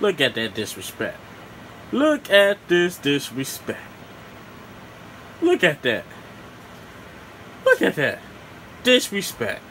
Look at that disrespect. Look at this disrespect. Look at that. Look at that. Disrespect.